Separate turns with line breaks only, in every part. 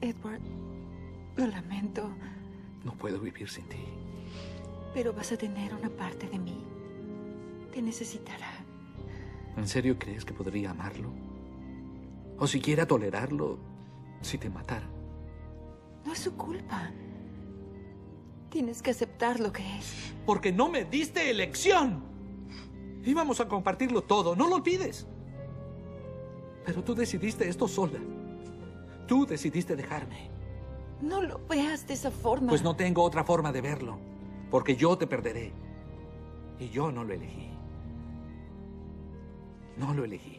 Edward, lo lamento,
No puedo vivir sin ti.
pero vas a tener una parte de mí. Te necesitará.
¿En serio crees que podría amarlo? ¿O siquiera tolerarlo si te matara?
No es su culpa. Tienes que aceptar lo que es.
Porque no me diste elección. Íbamos a compartirlo todo, no lo olvides. Pero tú decidiste esto sola. Tú decidiste dejarme.
No lo veas de esa forma.
Pues no tengo otra forma de verlo. Porque yo te perderé. Y yo no lo elegí. No lo elegí.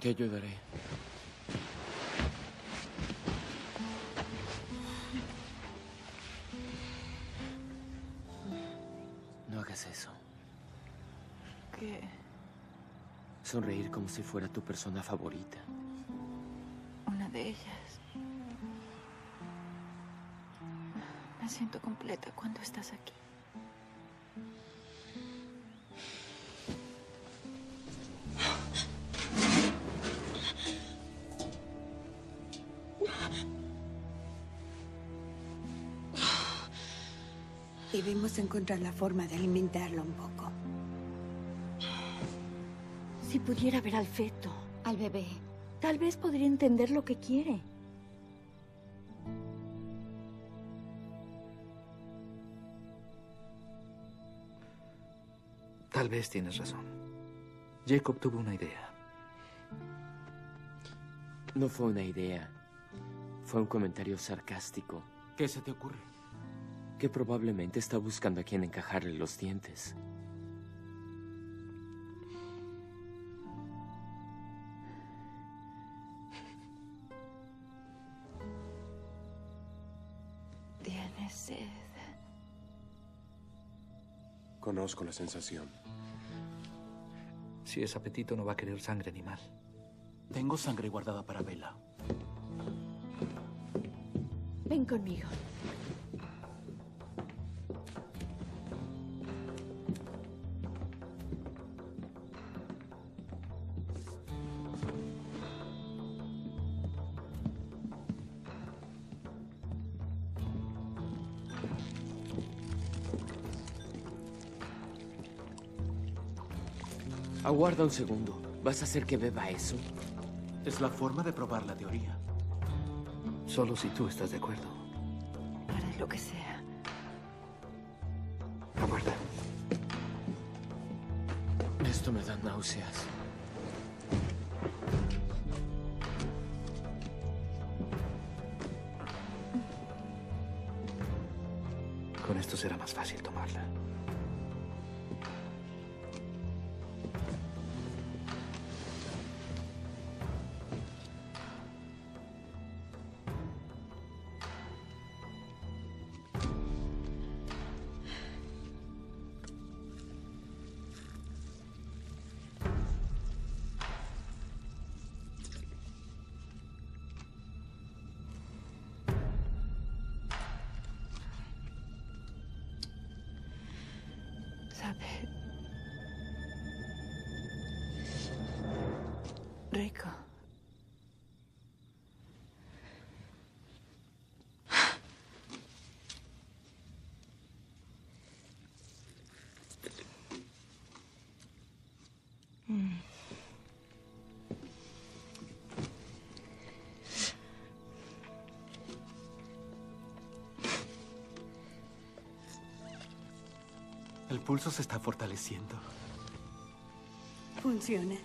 Te ayudaré. No hagas eso.
¿Qué?
Sonreír como si fuera tu persona favorita.
Una de ellas. Me siento completa cuando estás aquí.
Debemos encontrar la forma de alimentarlo un poco.
Si pudiera ver al feto, al bebé, tal vez podría entender lo que quiere.
Tal vez tienes razón. Jacob tuvo una idea.
No fue una idea. Fue un comentario sarcástico.
¿Qué se te ocurre?
Que probablemente está buscando a quien encajarle los dientes.
Tienes sed.
Conozco la sensación.
Si es apetito, no va a querer sangre animal.
Tengo sangre guardada para Vela.
Ven conmigo.
Aguarda un segundo. ¿Vas a hacer que beba eso?
Es la forma de probar la teoría.
Solo si tú estás de acuerdo.
Haré lo que sea.
Aguarda.
Esto me da náuseas.
Con esto será más fácil tomarla.
Rico.
El pulso se está fortaleciendo.
Funciona.